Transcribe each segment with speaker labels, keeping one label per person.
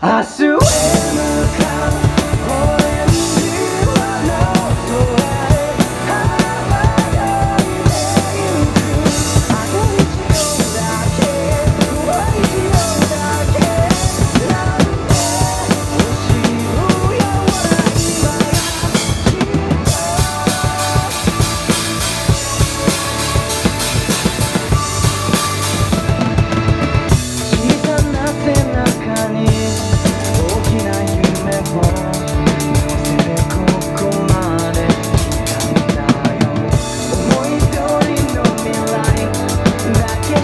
Speaker 1: Asu!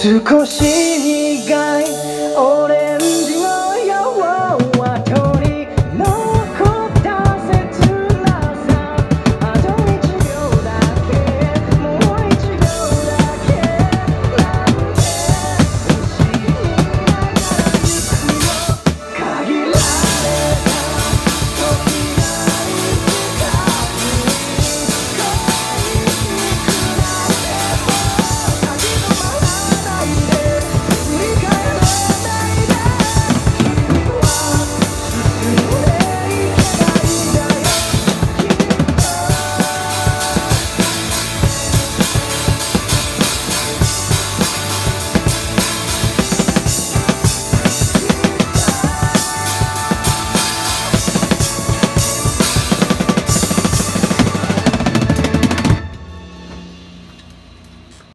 Speaker 1: 수컷이